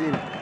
Brasil.